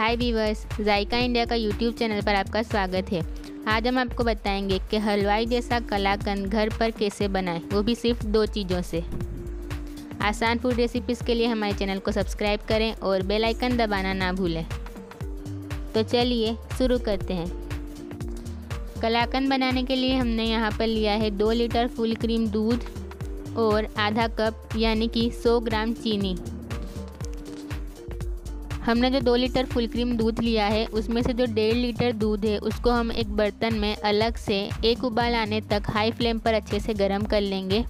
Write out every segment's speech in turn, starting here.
हाय viewers जायका India का YouTube channel पर आपका स्वागत है। आज हम आपको बताएँगे कि हलवाई जैसा कलाकंद घर पर कैसे बनाएँ, वो भी सिर्फ़ दो चीज़ों से। आसान फ़ूड रेसिपीज़ के लिए हमारे चैनल को सब्सक्राइब करें और बेल आइकन दबाना ना भूलें। तो चलिए शुरू करते हैं। कलाकंद बनाने के लिए हमने यहाँ पर लिया है दो लीटर फुल क्रीम दूध और आधा कप यानी कि 100 ग्राम चीनी। हमने जो दो लीटर फुल क्रीम दूध लिया है, उसमें से जो डेढ़ लीटर दूध है, उसको हम एक बर्तन में अलग से एक उबाल आने तक हाई फ्लेम पर अच्छे से गर्म कर लेंगे।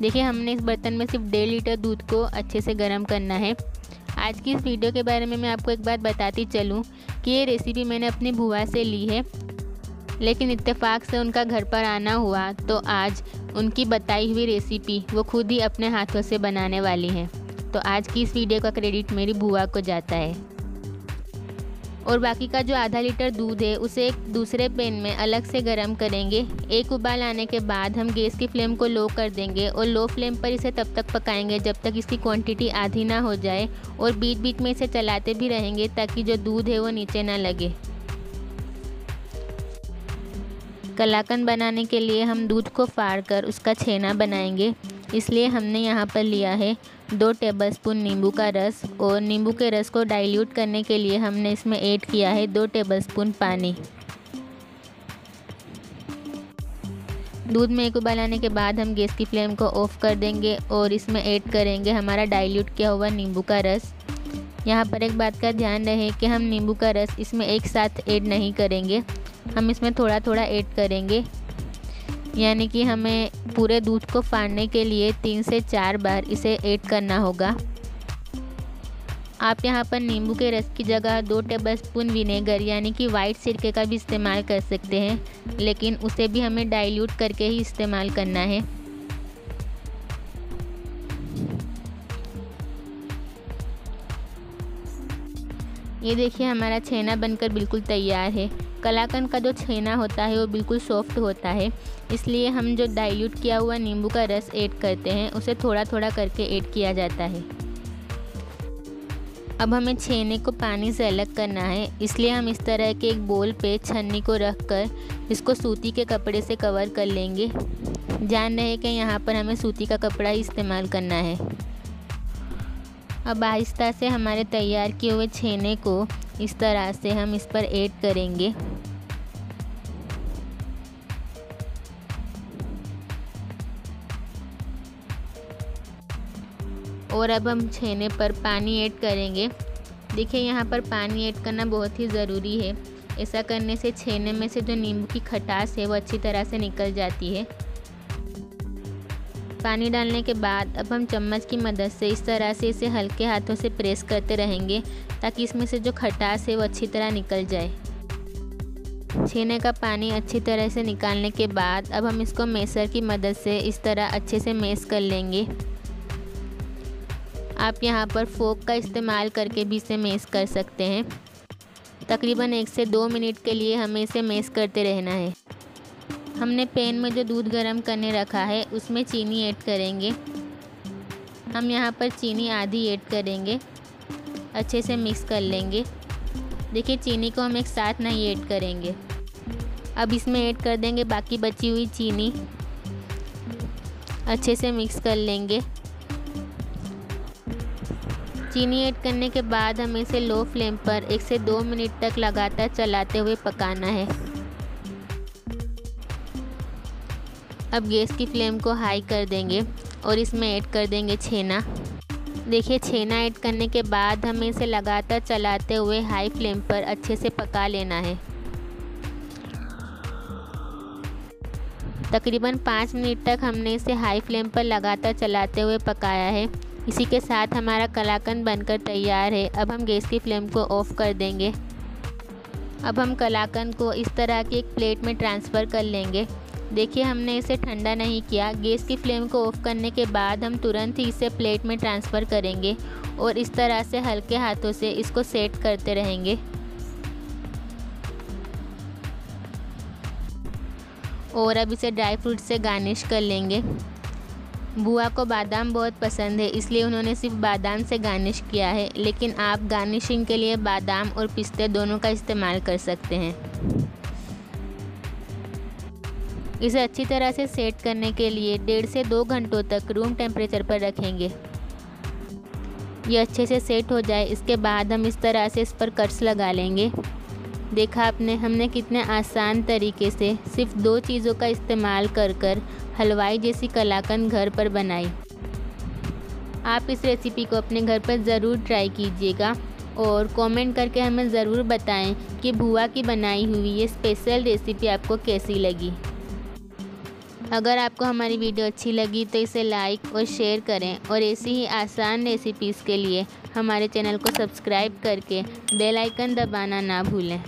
देखिए, हमने इस बर्तन में सिर्फ़ डेढ़ लीटर दूध को अच्छे से गर्म करना है। आज की इस वीडियो के बारे में मैं आपको एक बात बताती चलूँ कि ये रेसिपी मैंने अपनी बुआ से ली है, लेकिन इत्तेफाक से उनका घर पर आना हुआ तो आज उनकी बताई हुई रेसिपी वो खुद ही अपने हाथों से बनाने वाली हैं। तो आज की इस वीडियो का क्रेडिट मेरी बुआ को जाता है? और बाकी का जो आधा लीटर दूध है, उसे एक दूसरे पैन में अलग से गर्म करेंगे। एक उबाल आने के बाद हम गैस की फ्लेम को लो कर देंगे और लो फ्लेम पर इसे तब तक पकाएँगे जब तक इसकी क्वांटिटी आधी ना हो जाए और बीच बीच में इसे चलाते भी रहेंगे ताकि जो दूध है वो नीचे ना लगे। कलाकंद बनाने के लिए हम दूध को फाड़ कर उसका छेना बनाएँगे। इसलिए हमने यहाँ पर लिया है दो टेबलस्पून नींबू का रस और नींबू के रस को डाइल्यूट करने के लिए हमने इसमें ऐड किया है दो टेबलस्पून पानी। दूध में एक उबाल आने के बाद हम गैस की फ्लेम को ऑफ़ कर देंगे और इसमें ऐड करेंगे हमारा डाइल्यूट किया हुआ नींबू का रस। यहाँ पर एक बात का ध्यान रहे कि हम नींबू का रस इसमें एक साथ ऐड नहीं करेंगे। हम इसमें थोड़ा थोड़ा ऐड करेंगे। यानी कि हमें पूरे दूध को फाड़ने के लिए तीन से चार बार इसे ऐड करना होगा। आप यहाँ पर नींबू के रस की जगह दो टेबल स्पून विनेगर यानी कि वाइट सिरके का भी इस्तेमाल कर सकते हैं, लेकिन उसे भी हमें डाइल्यूट करके ही इस्तेमाल करना है। ये देखिए हमारा छेना बनकर बिल्कुल तैयार है। कलाकंद का जो छेना होता है, वो बिल्कुल सॉफ्ट होता है। इसलिए हम जो डाइल्यूट किया हुआ नींबू का रस ऐड करते हैं, उसे थोड़ा थोड़ा करके ऐड किया जाता है। अब हमें छेने को पानी से अलग करना है। इसलिए हम इस तरह के एक बोल पे छन्नी को रख कर इसको सूती के कपड़े से कवर कर लेंगे। जान रहे कि यहाँ पर हमें सूती का कपड़ा ही इस्तेमाल करना है। अब आहिस्ता से हमारे तैयार किए हुए छेने को इस तरह से हम इस पर ऐड करेंगे। और अब हम छेने पर पानी ऐड करेंगे। देखिए, यहाँ पर पानी ऐड करना बहुत ही ज़रूरी है। ऐसा करने से छेने में से जो नींबू की खटास है, वो अच्छी तरह से निकल जाती है। पानी डालने के बाद अब हम चम्मच की मदद से इस तरह से इसे हल्के हाथों से प्रेस करते रहेंगे। ताकि इसमें से जो खटास है वो अच्छी तरह निकल जाए। छेने का पानी अच्छी तरह से निकालने के बाद अब हम इसको मेसर की मदद से इस तरह अच्छे से मेस कर लेंगे। आप यहाँ पर फोक का इस्तेमाल करके भी इसे मेस कर सकते हैं। तकरीबन एक से दो मिनट के लिए हमें इसे मेस करते रहना है। हमने पैन में जो दूध गर्म करने रखा है, उसमें चीनी ऐड करेंगे। हम यहाँ पर चीनी आधी ऐड करेंगे। अच्छे से मिक्स कर लेंगे। देखिए, चीनी को हम एक साथ नहीं ऐड करेंगे। अब इसमें ऐड कर देंगे बाकी बची हुई चीनी। अच्छे से मिक्स कर लेंगे। चीनी ऐड करने के बाद हमें इसे लो फ्लेम पर एक से दो मिनट तक लगातार चलाते हुए पकाना है। अब गैस की फ्लेम को हाई कर देंगे और इसमें ऐड कर देंगे छेना। देखिए छेना ऐड करने के बाद हमें इसे लगातार चलाते हुए हाई फ्लेम पर अच्छे से पका लेना है। तकरीबन पाँच मिनट तक हमने इसे हाई फ्लेम पर लगातार चलाते हुए पकाया है। इसी के साथ हमारा कलाकंद बनकर तैयार है। अब हम गैस की फ्लेम को ऑफ़ कर देंगे। अब हम कलाकंद को इस तरह की एक प्लेट में ट्रांसफ़र कर लेंगे। देखिए, हमने इसे ठंडा नहीं किया। गैस की फ्लेम को ऑफ़ करने के बाद हम तुरंत ही इसे प्लेट में ट्रांसफ़र करेंगे और इस तरह से हल्के हाथों से इसको सेट करते रहेंगे। और अब इसे ड्राई फ्रूट से गार्निश कर लेंगे। बुआ को बादाम बहुत पसंद है, इसलिए उन्होंने सिर्फ़ बादाम से गार्निश किया है, लेकिन आप गार्निशिंग के लिए बादाम और पिस्ते दोनों का इस्तेमाल कर सकते हैं। इसे अच्छी तरह से सेट करने के लिए डेढ़ से दो घंटों तक रूम टेम्परेचर पर रखेंगे। ये अच्छे से सेट हो जाए, इसके बाद हम इस तरह से इस पर कट्स लगा लेंगे। देखा आपने, हमने कितने आसान तरीके से सिर्फ़ दो चीज़ों का इस्तेमाल कर कर हलवाई जैसी कलाकंद घर पर बनाई। आप इस रेसिपी को अपने घर पर ज़रूर ट्राई कीजिएगा और कमेंट करके हमें ज़रूर बताएँ कि बुआ की बनाई हुई ये स्पेशल रेसिपी आपको कैसी लगी। अगर आपको हमारी वीडियो अच्छी लगी तो इसे लाइक और शेयर करें और ऐसी ही आसान रेसिपीज़ के लिए हमारे चैनल को सब्सक्राइब करके बेल आइकन दबाना ना भूलें।